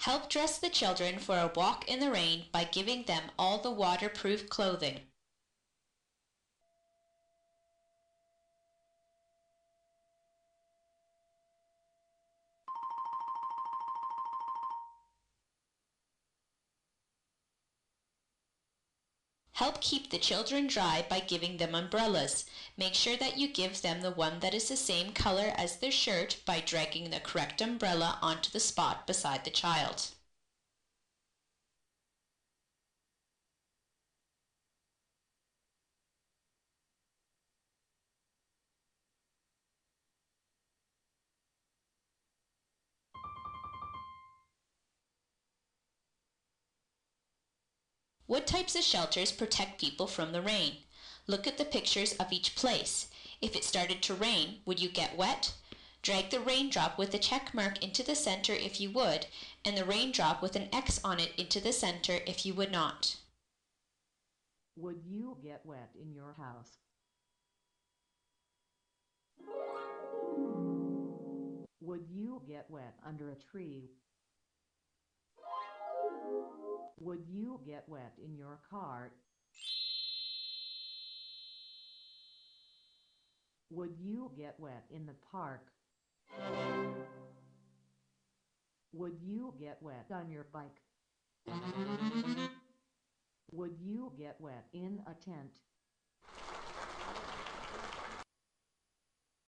Help dress the children for a walk in the rain by giving them all the waterproof clothing. Help keep the children dry by giving them umbrellas. Make sure that you give them the one that is the same color as their shirt by dragging the correct umbrella onto the spot beside the child. What types of shelters protect people from the rain? Look at the pictures of each place. If it started to rain, would you get wet? Drag the raindrop with a check mark into the center if you would, and the raindrop with an X on it into the center if you would not. Would you get wet in your house? Would you get wet under a tree? Would you get wet in your car? Would you get wet in the park? Would you get wet on your bike? Would you get wet in a tent?